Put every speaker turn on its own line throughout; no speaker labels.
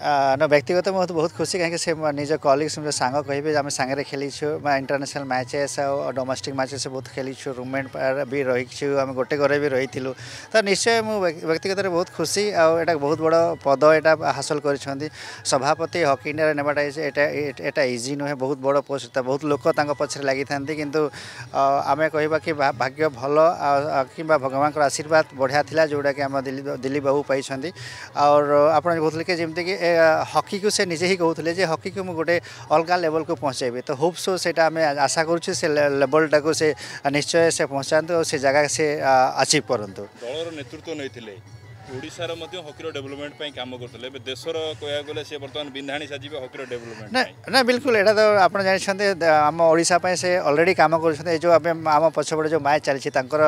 ना व्यक्तिगत मत बहुत खुशी कहीं निज कलिग्स निज सांग कहे आम सागर खेलीछु इंटरनेशनल मैचेस और डोमेस्टिक मैचेस बहुत खेली छु रूममेट भी रही आम गोटे घर भी रही तो निश्चय मुझे व्यक्तिगत बहुत खुशी आटा बहुत बड़ पद यहाँ हासिल कर सभापति हकी इंडिया एटा इजी नुहे बहुत बड़ पोस्ट बहुत लोक पचर लगी था कि आम कह कि भाग्य भल कि भगवान आशीर्वाद बढ़िया था जोटा कि आम दिलीप बाबू पाई और आपड़ कहते कि হকিকুসে নিজে হি গউতলে যে হকিকু মু গটে অলগা লেভেল কো পহচাইবে তো হোপস হো সেটা আমি আশা করুছি সে লেভেলটা কো সে নিশ্চয় সে পহচানতো সে জায়গা সে আশীর্বাদ করন্ত দলর
নেতৃত্ব নেহি থিলে ଓଡ଼ିଶାର ମଧ୍ୟ ହକିର ଡେଭଲପମେଣ୍ଟ ପାଇଁ କାମ କରୁଥିଲେ ଏବେ ଦେଶର କହିବାକୁ ଗଲେ ସେ ବର୍ତ୍ତମାନ ବିନ୍ଧାଣି ସାଜିବେ ହକିର ଡେଭଲପମେଣ୍ଟ
ନା ବିଲକୁଲ ଏଇଟା ତ ଆପଣ ଜାଣିଛନ୍ତି ଆମ ଓଡ଼ିଶା ପାଇଁ ସେ ଅଲରେଡ଼ି କାମ କରୁଛନ୍ତି ଏ ଯେଉଁ ଆମେ ଆମ ପଛପଟେ ଯେଉଁ ମ୍ୟାଚ୍ ଚାଲିଛି ତାଙ୍କର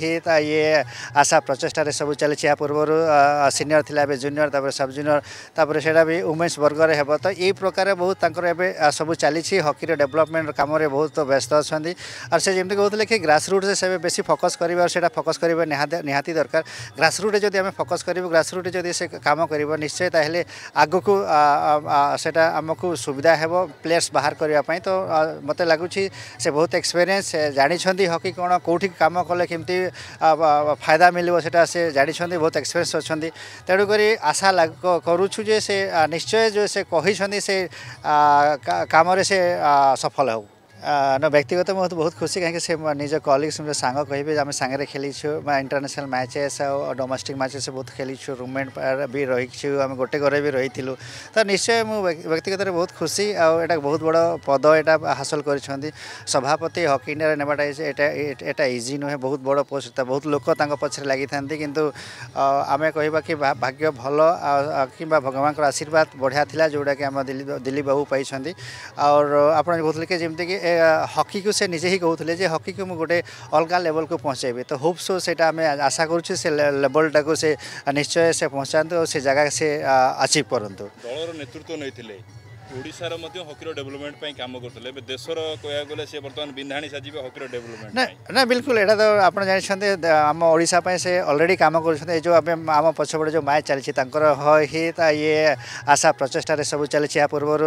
ହିଁ ତା ଇଏ ଆଶା ପ୍ରଚେଷ୍ଟାରେ ସବୁ ଚାଲିଛି ଏହା ପୂର୍ବରୁ ସିନିୟର ଥିଲା ଏବେ ଜୁନିୟର ତାପରେ ସବ୍ ଜୁନିୟର ତାପରେ ସେଇଟା ବି ୱମେନ୍ସ ବର୍ଗରେ ହେବ ତ ଏଇ ପ୍ରକାର ବହୁତ ତାଙ୍କର ଏବେ ସବୁ ଚାଲିଛି ହକିର ଡେଭଲପମେଣ୍ଟ କାମରେ ବହୁତ ବ୍ୟସ୍ତ ଅଛନ୍ତି ଆଉ ସେ ଯେମିତି କହୁଥିଲେ କି ଗ୍ରାସରୁଟ୍ରେ ସେ ବେଶୀ ଫୋକସ୍ କରିବେ ଆଉ ସେଇଟା ଫୋକସ୍ କରିବା ନିହାତି ନିହାତି ଦରକାର ଗ୍ରାସରୁଟ୍ରେ ଯଦି ଆମେ ফোকস କରିବୁ ଗ୍ରାସରୁଟ୍ ଯଦି ସେ କାମ କରିବ ନିଶ୍ଚୟ ତାହେଲେ ଆଗକୁ ସେଟା ଆମକୁ ସୁବିଧା ହେବ ପ୍ଲେୟର୍ସ ବାହାର କରିବା ପାଇଁ ତ ମୋତେ ଲାଗୁଛି ସେ ବହୁତ ଏକ୍ସପେରିଏନ୍ସ ଜାଣିଛନ୍ତି ହକି କ'ଣ କେଉଁଠି କାମ କଲେ କେମିତି ଫାଇଦା ମିଳିବ ସେଟା ସେ ଜାଣିଛନ୍ତି ବହୁତ ଏକ୍ସପେରିଏନ୍ସ ଅଛନ୍ତି ତେଣୁକରି ଆଶା କରୁଛୁ ଯେ ସେ ନିଶ୍ଚୟ ଯେଉଁ ସେ କହିଛନ୍ତି ସେ କାମରେ ସେ ସଫଳ ହେଉ ना व्यक्तिगत मत तो बहुत खुशी कहीं से निज कलिग्स सांग कहे आम सागर खेली इंटरनेशनल मैचेस और डोमेस्टिक मैचेस बहुत खेलीछु रूममेट भी रहीछु आम गोटे घर भी रही तो निश्चय मुझे व्यक्तिगत बहुत खुशी आटा बहुत बड़ पद यहाँ हासिल कर सभापति हकी इंडिया नेवाटा यहाँ इजी नुहे बहुत बड़ पोस्ट बहुत लोक पक्ष लगी था कि आम कह कि भाग्य भल कि भगवान आशीर्वाद बढ़िया था जोटा कि आम दिल्ली बाबू पाई और आपड़ कहते कि হকিকে সে নিজে হি কৌলে যে হকিকে মু গোটে অলগা লেভেলকে পৌঁছাইবি তো হোপ সো সেটা আমি আশা করছি সে লেভেলটাকে সে নিশ্চয় সে পৌঁছাতে সে জায়গা সে আচিভ করতু
দলর নেতৃত্ব নিয়ে ଓଡ଼ିଶାର ମଧ୍ୟ ହକିର ଡେଭଲପମେଣ୍ଟ ପାଇଁ କାମ କରୁଥିଲେ ଏବେ ଦେଶର କହିବାକୁ ଗଲେ ସେ ବର୍ତ୍ତମାନ ବିନ୍ଧାଣି ସାଜିବେ ହକିର ଡେଭଲପମେଣ୍ଟ
ନା ବିଲକୁଲ ଏଇଟା ତ ଆପଣ ଜାଣିଛନ୍ତି ଆମ ଓଡ଼ିଶା ପାଇଁ ସେ ଅଲରେଡ଼ି କାମ କରୁଛନ୍ତି ଏ ଯେଉଁ ଆମେ ଆମ ପଛପଟେ ଯେଉଁ ମ୍ୟାଚ୍ ଚାଲିଛି ତାଙ୍କର ହି ତା ଇଏ ଆଶା ପ୍ରଚେଷ୍ଟାରେ ସବୁ ଚାଲିଛି ଏହା ପୂର୍ବରୁ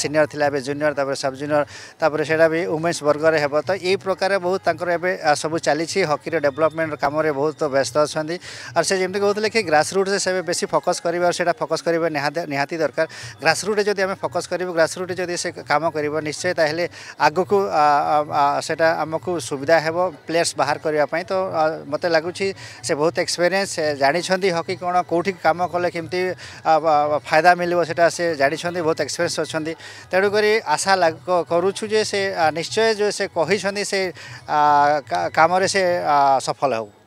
ସିନିୟର ଥିଲା ଏବେ ଜୁନିୟର ତାପରେ ସବ୍ ଜୁନିୟର ତାପରେ ସେଇଟା ବି ଓମେନ୍ସ ବର୍ଗରେ ହେବ ତ ଏଇ ପ୍ରକାର ବହୁତ ତାଙ୍କର ଏବେ ସବୁ ଚାଲିଛି ହକିର ଡେଭଲପମେଣ୍ଟ କାମରେ ବହୁତ ବ୍ୟସ୍ତ ଅଛନ୍ତି ଆଉ ସେ ଯେମିତି କହୁଥିଲେ କି ଗ୍ରାସରୁଟ୍ରେ ସେ ବେଶୀ ଫୋକସ୍ କରିବେ ଆଉ ସେଇଟା ଫୋକସ୍ କରିବା ନିହାତି ନିହାତି ଦରକାର ଗ୍ରାସରୁଟ୍ରେ ଯଦି ଆମେ ফোকস କରିବୁ ଗ୍ରାସରୁଟ୍ ଯଦି ସେ କାମ କରିବ ନିଶ୍ଚୟ ତାହେଲେ ଆଗକୁ ସେଟା ଆମକୁ ସୁବିଧା ହେବ ପ୍ଲେୟର୍ସ ବାହାର କରିବା ପାଇଁ ତ ମୋତେ ଲାଗୁଛି ସେ ବହୁତ ଏକ୍ସପେରିଏନ୍ସ ଜାଣିଛନ୍ତି ହକି କ'ଣ କେଉଁଠି କାମ କଲେ କେମିତି ଫାଇଦା ମିଳିବ ସେଟା ସେ ଜାଣିଛନ୍ତି ବହୁତ ଏକ୍ସପେରିଏନ୍ସ ଅଛନ୍ତି ତେଣୁକରି ଆଶା କରୁଛୁ ଯେ ସେ ନିଶ୍ଚୟ ଯେ ସେ କହିଛନ୍ତି ସେ କାମରେ ସେ ସଫଳ ହେଉ